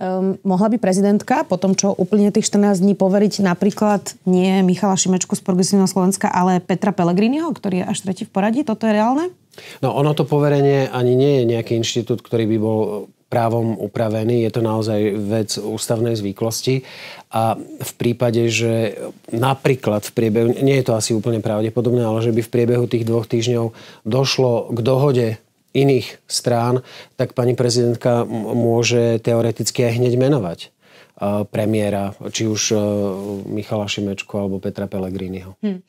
Um, mohla by prezidentka po tom, čo úplne tých 14 dní poveriť napríklad nie Michala Šimečku z Progresívneho Slovenska, ale Petra Pellegriniho, ktorý je až tretí v poradí? Toto je reálne? No ono to poverenie ani nie je nejaký inštitút, ktorý by bol právom upravený. Je to naozaj vec ústavnej zvyklosti. A v prípade, že napríklad v priebehu, nie je to asi úplne pravdepodobné, ale že by v priebehu tých dvoch týždňov došlo k dohode iných strán, tak pani prezidentka môže teoreticky aj hneď menovať premiéra, či už Michala Šimečku alebo Petra Pellegriniho. Hm.